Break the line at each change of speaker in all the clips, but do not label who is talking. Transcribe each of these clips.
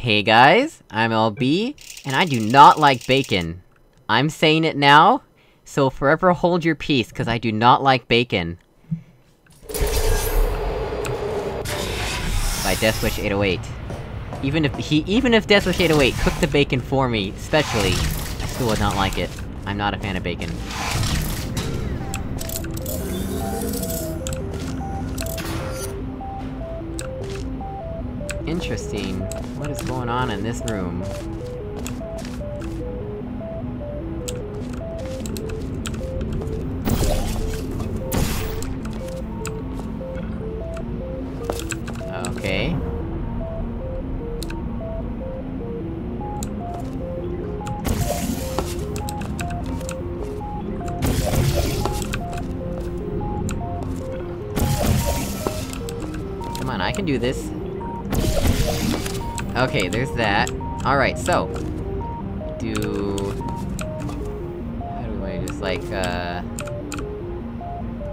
Hey guys, I'm LB, and I do not like bacon. I'm saying it now, so forever hold your peace, cause I do not like bacon. By Deathwish 808. Even if he- even if Deathwish 808 cooked the bacon for me, specially, I still would not like it. I'm not a fan of bacon. Interesting. What is going on in this room? Okay. Come on, I can do this. Okay, there's that. Alright, so... Do... How do I just, like, uh...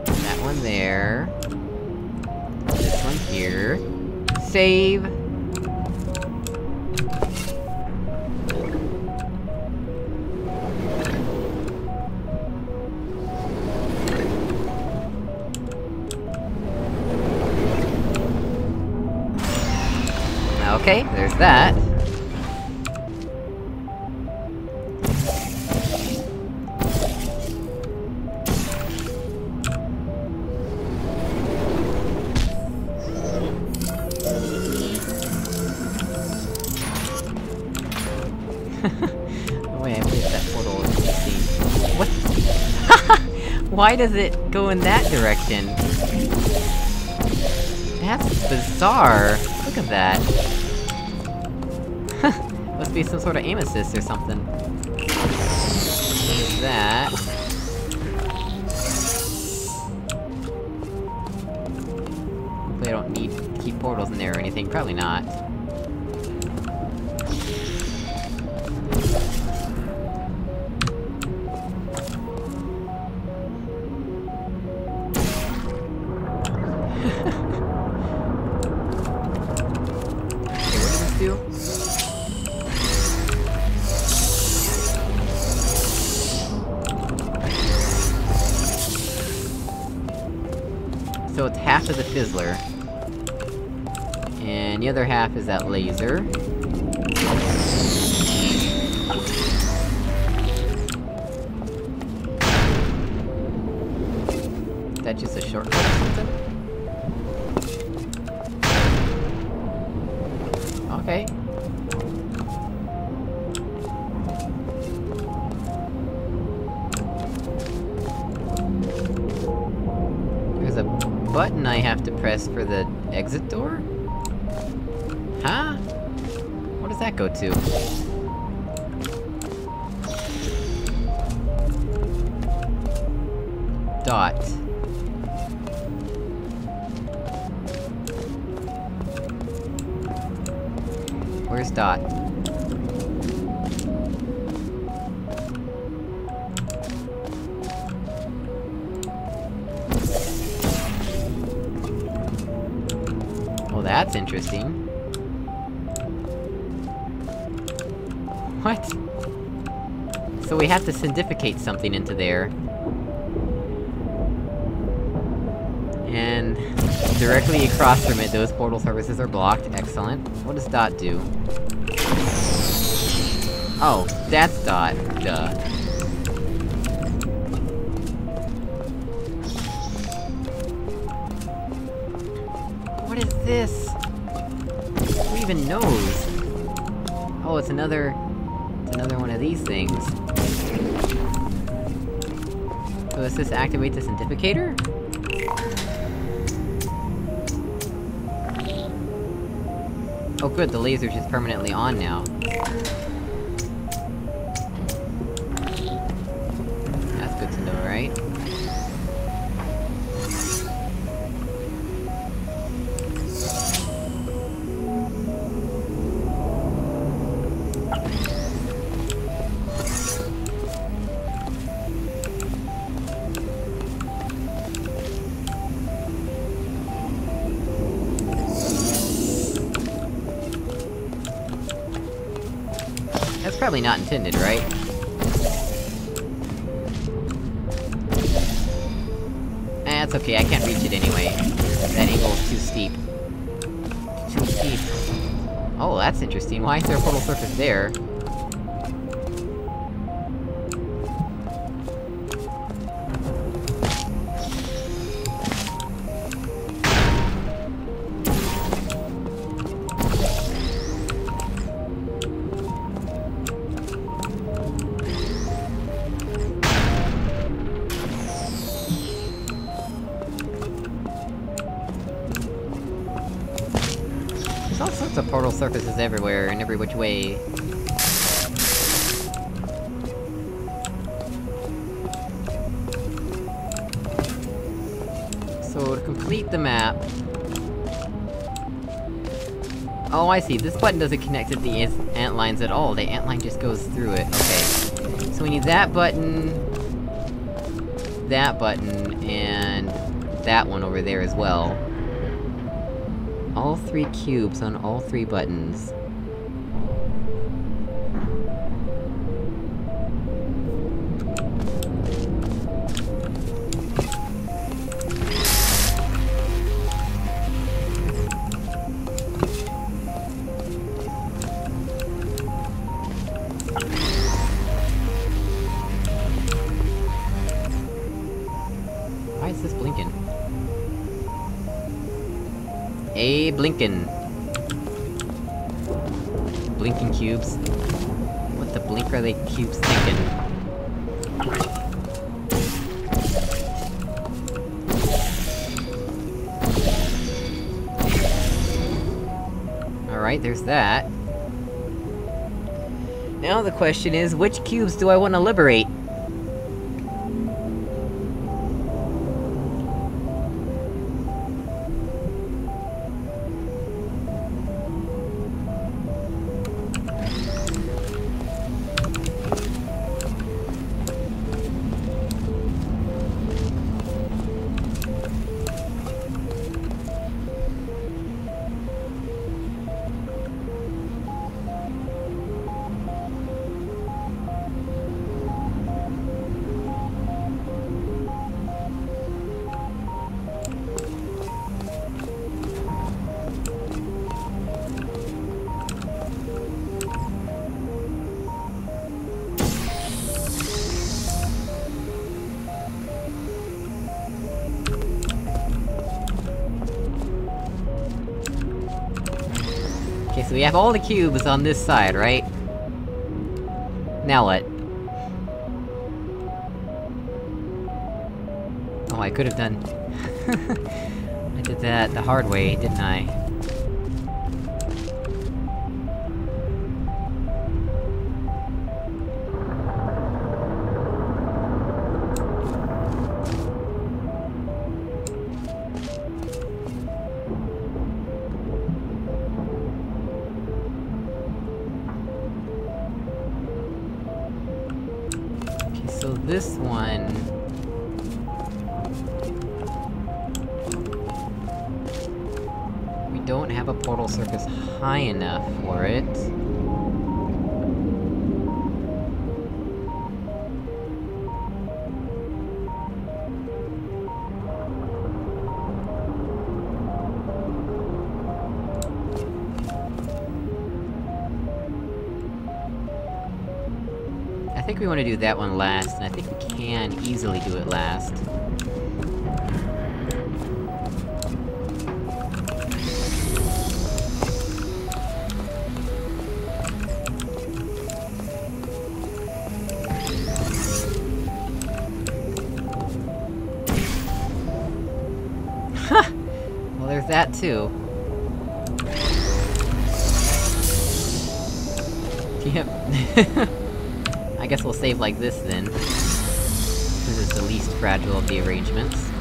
That one there... This one here... Save! Okay, there's that. Why does it go in that direction? That's bizarre! Look at that! Be some sort of aim assist or something. That. Hopefully I don't need keep portals in there or anything, probably not. So it's half of the Fizzler. And the other half is that laser. Is that just a shortcut or something? Okay. I have to press for the exit door? Huh? What does that go to? Dot. Where's Dot? That's interesting. What? So we have to syndificate something into there. And... Directly across from it, those portal surfaces are blocked. Excellent. What does Dot do? Oh, that's Dot. Duh. What is this? Even knows? Oh, it's another... It's another one of these things. So does this activate the Syndicator? Oh good, the laser's just permanently on now. Probably not intended, right? Eh, that's okay, I can't reach it anyway. That angle is too steep. Too steep. Oh, that's interesting, why is there a portal surface there? Surfaces everywhere, in every which way. So, to complete the map... Oh, I see, this button doesn't connect to the ant- lines at all, the ant line just goes through it, okay. So we need that button... That button, and... That one over there as well. All three cubes on all three buttons. A blinkin. Blinking cubes. What the blink are they cubes thinking? Alright, there's that. Now the question is, which cubes do I want to liberate? Okay, so we have all the cubes on this side, right? Now what? Oh, I could've done... I did that the hard way, didn't I? This one... We don't have a portal surface high enough for it. Think we wanna do that one last, and I think we can easily do it last. Well, there's that too. Yep. I guess we'll save like this then. This is the least fragile of the arrangements.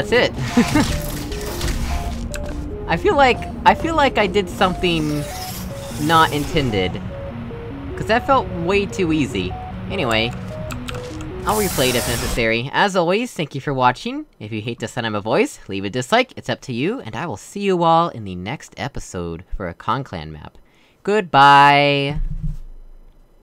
That's it. I feel like- I feel like I did something... not intended. Cause that felt way too easy. Anyway, I'll replay it if necessary. As always, thank you for watching. If you hate the sound of my voice, leave a dislike, it's up to you, and I will see you all in the next episode for a Konclan map. Goodbye!